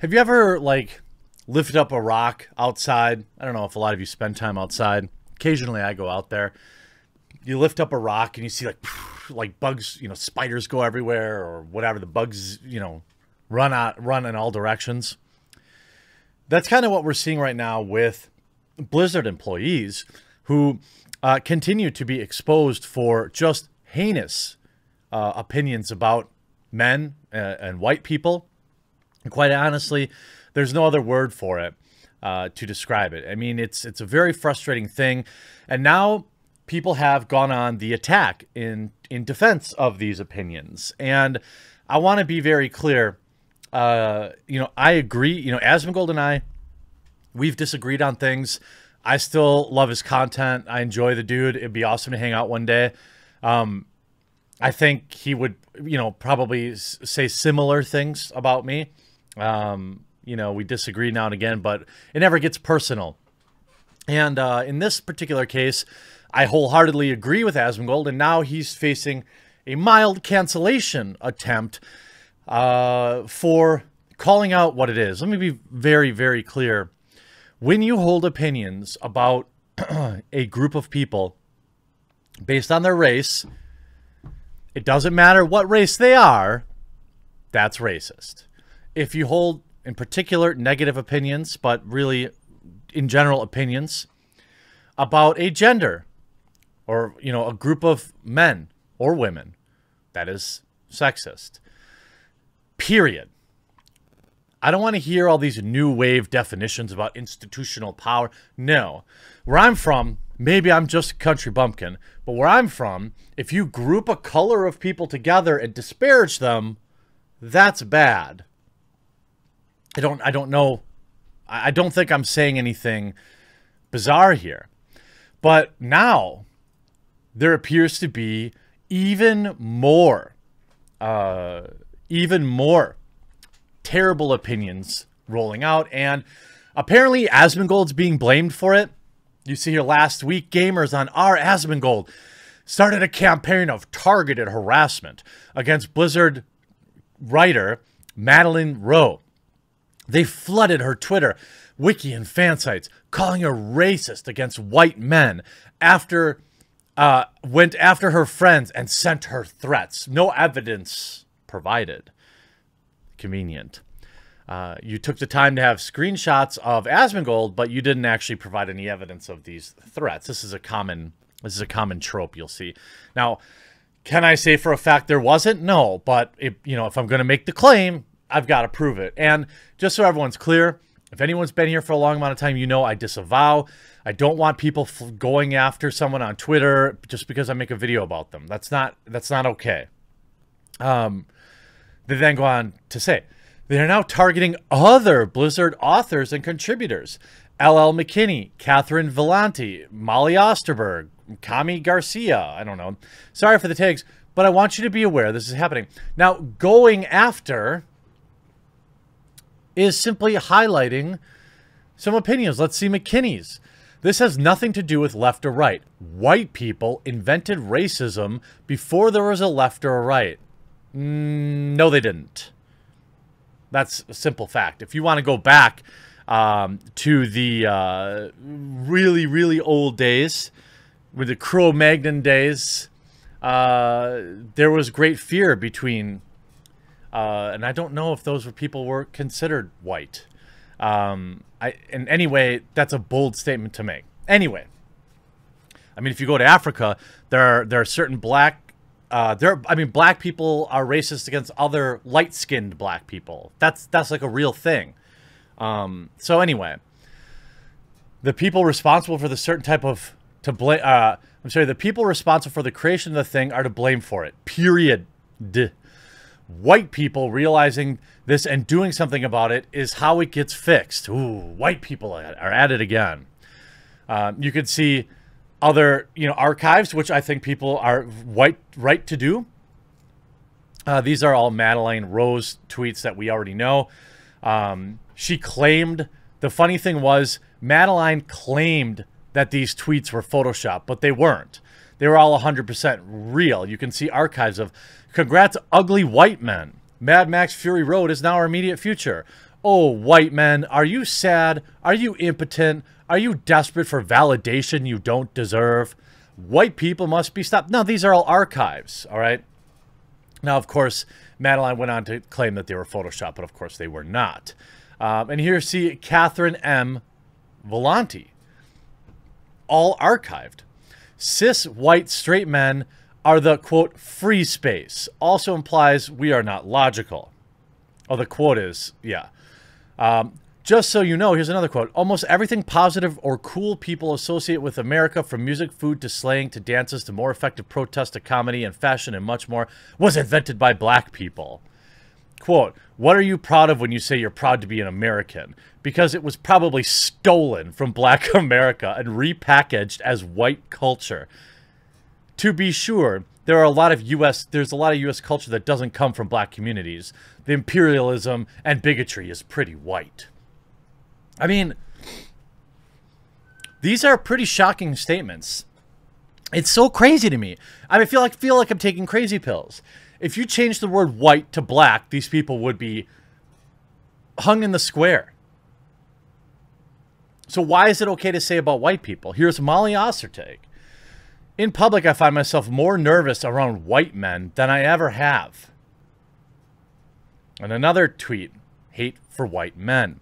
Have you ever like lifted up a rock outside? I don't know if a lot of you spend time outside. Occasionally I go out there. You lift up a rock and you see like like bugs, you know, spiders go everywhere or whatever the bugs, you know, run out run in all directions. That's kind of what we're seeing right now with Blizzard employees who uh, continue to be exposed for just heinous uh, opinions about men uh, and white people and quite honestly, there's no other word for it uh, to describe it. I mean, it's it's a very frustrating thing, and now people have gone on the attack in in defense of these opinions. And I want to be very clear. Uh, you know, I agree. You know, Asmongold and I, we've disagreed on things. I still love his content. I enjoy the dude. It'd be awesome to hang out one day. Um, I think he would, you know, probably say similar things about me. Um, you know, we disagree now and again, but it never gets personal. And uh, in this particular case, I wholeheartedly agree with Asmongold, and now he's facing a mild cancellation attempt uh, for calling out what it is. Let me be very, very clear. When you hold opinions about a group of people based on their race, it doesn't matter what race they are, that's racist if you hold in particular negative opinions, but really in general opinions about a gender or, you know, a group of men or women, that is sexist. Period. I don't want to hear all these new wave definitions about institutional power. No. Where I'm from, maybe I'm just a country bumpkin, but where I'm from, if you group a color of people together and disparage them, that's bad. I don't I don't know I don't think I'm saying anything bizarre here. But now there appears to be even more uh, even more terrible opinions rolling out and apparently Asmongold's being blamed for it. You see here last week gamers on our Asmongold started a campaign of targeted harassment against Blizzard writer Madeline Rowe. They flooded her Twitter, wiki, and fan sites, calling her racist against white men after uh, went after her friends and sent her threats. No evidence provided. Convenient. Uh, you took the time to have screenshots of Asmongold, but you didn't actually provide any evidence of these threats. This is a common this is a common trope you'll see. Now, can I say for a fact there wasn't? No, but you know, if I'm going to make the claim, I've got to prove it. And just so everyone's clear, if anyone's been here for a long amount of time, you know I disavow. I don't want people going after someone on Twitter just because I make a video about them. That's not that's not okay. Um, they then go on to say they are now targeting other Blizzard authors and contributors. LL McKinney, Catherine Valente, Molly Ostertag, Kami Garcia. I don't know. Sorry for the tags, but I want you to be aware this is happening. Now, going after is simply highlighting some opinions. Let's see McKinney's. This has nothing to do with left or right. White people invented racism before there was a left or a right. Mm, no, they didn't. That's a simple fact. If you want to go back um, to the uh, really, really old days, with the Cro-Magnon days, uh, there was great fear between uh, and I don't know if those were people were considered white. Um, I, that's a bold statement to make. Anyway, I mean, if you go to Africa, there are, there are certain black, uh, there. I mean, black people are racist against other light-skinned black people. That's that's like a real thing. Um, so anyway, the people responsible for the certain type of to blame. Uh, I'm sorry, the people responsible for the creation of the thing are to blame for it. Period. White people realizing this and doing something about it is how it gets fixed. Ooh, white people are at it again. Um, you could see other, you know, archives, which I think people are white right to do. Uh, these are all Madeline Rose tweets that we already know. Um, she claimed, the funny thing was, Madeline claimed that these tweets were Photoshop, but they weren't. They were all 100% real. You can see archives of Congrats, ugly white men. Mad Max Fury Road is now our immediate future. Oh, white men, are you sad? Are you impotent? Are you desperate for validation you don't deserve? White people must be stopped. Now, these are all archives, all right? Now, of course, Madeline went on to claim that they were Photoshopped, but of course they were not. Um, and here you see Catherine M. Valente, all archived. Cis, white, straight men are the, quote, free space. Also implies we are not logical. Oh, the quote is, yeah. Um, just so you know, here's another quote. Almost everything positive or cool people associate with America, from music, food to slang to dances to more effective protest to comedy and fashion and much more, was invented by black people. Quote, what are you proud of when you say you're proud to be an American? Because it was probably stolen from black America and repackaged as white culture. To be sure, there are a lot of US there's a lot of US culture that doesn't come from black communities. The imperialism and bigotry is pretty white. I mean, these are pretty shocking statements. It's so crazy to me. I feel like feel like I'm taking crazy pills. If you change the word white to black, these people would be hung in the square. So why is it okay to say about white people? Here's Molly Ostertag. In public, I find myself more nervous around white men than I ever have. And another tweet, hate for white men.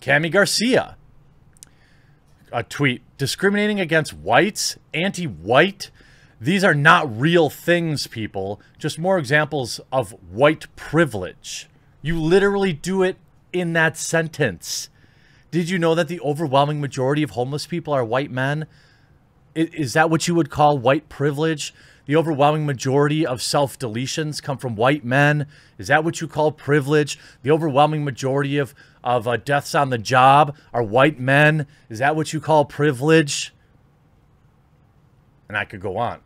Kami Garcia, a tweet, discriminating against whites, anti-white. These are not real things, people. Just more examples of white privilege. You literally do it in that sentence. Did you know that the overwhelming majority of homeless people are white men? Is that what you would call white privilege? The overwhelming majority of self deletions come from white men. Is that what you call privilege? The overwhelming majority of, of uh, deaths on the job are white men. Is that what you call privilege? And I could go on.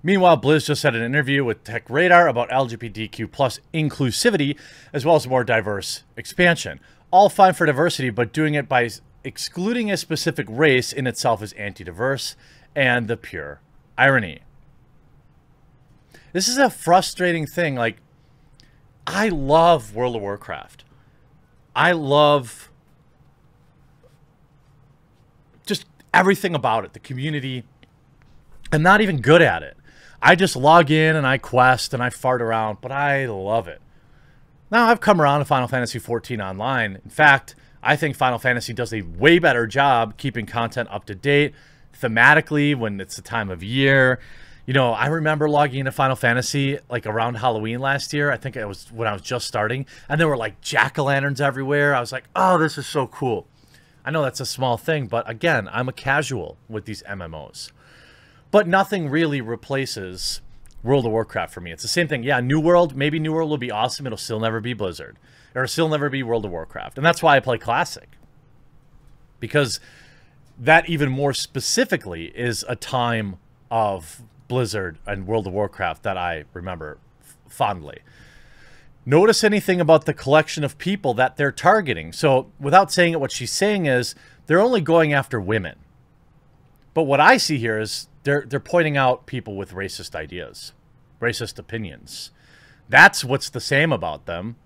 Meanwhile, Blizz just had an interview with Tech Radar about LGBTQ plus inclusivity, as well as more diverse expansion all fine for diversity, but doing it by excluding a specific race in itself is anti-diverse and the pure irony. This is a frustrating thing. Like, I love World of Warcraft. I love just everything about it, the community. I'm not even good at it. I just log in and I quest and I fart around, but I love it. Now, I've come around to Final Fantasy XIV Online. In fact, I think Final Fantasy does a way better job keeping content up to date thematically when it's the time of year. You know, I remember logging into Final Fantasy like around Halloween last year. I think it was when I was just starting, and there were like jack o' lanterns everywhere. I was like, oh, this is so cool. I know that's a small thing, but again, I'm a casual with these MMOs. But nothing really replaces World of Warcraft for me. It's the same thing. Yeah, New World, maybe New World will be awesome. It'll still never be Blizzard. Or still never be World of Warcraft. And that's why I play Classic. Because that even more specifically is a time of Blizzard and World of Warcraft that I remember fondly. Notice anything about the collection of people that they're targeting. So, without saying it, what she's saying is they're only going after women. But what I see here is they're they're pointing out people with racist ideas, racist opinions. That's what's the same about them.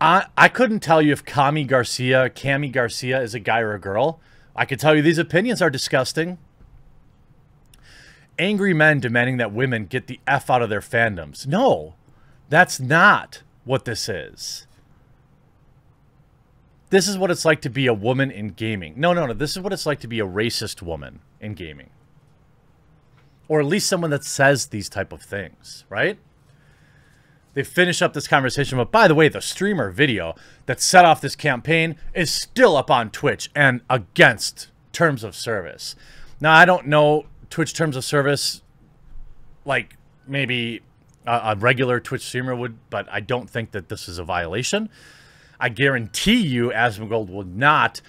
I I couldn't tell you if Kami Garcia, Kami Garcia is a guy or a girl. I could tell you these opinions are disgusting. Angry men demanding that women get the F out of their fandoms. No, that's not what this is. This is what it's like to be a woman in gaming. No, no, no. This is what it's like to be a racist woman in gaming or at least someone that says these type of things, right? They finish up this conversation, but by the way, the streamer video that set off this campaign is still up on Twitch and against terms of service. Now, I don't know Twitch terms of service like maybe a, a regular Twitch streamer would, but I don't think that this is a violation. I guarantee you, Asmongold will not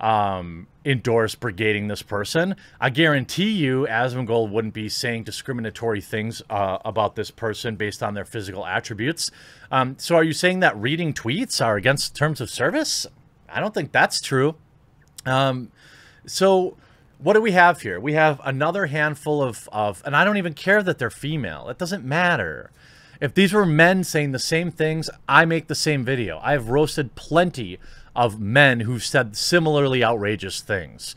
um, endorse brigading this person. I guarantee you, Asmongold wouldn't be saying discriminatory things uh, about this person based on their physical attributes. Um, so, are you saying that reading tweets are against terms of service? I don't think that's true. Um, so, what do we have here? We have another handful of, of, and I don't even care that they're female. It doesn't matter. If these were men saying the same things, I make the same video. I have roasted plenty of men who've said similarly outrageous things.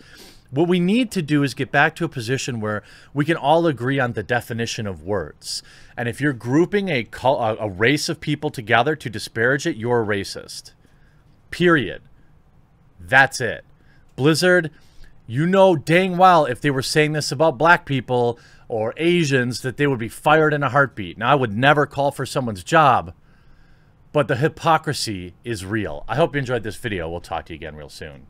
What we need to do is get back to a position where we can all agree on the definition of words. And if you're grouping a, a race of people together to disparage it, you're a racist. Period. That's it. Blizzard, you know dang well if they were saying this about black people or Asians that they would be fired in a heartbeat. Now, I would never call for someone's job, but the hypocrisy is real. I hope you enjoyed this video. We'll talk to you again real soon.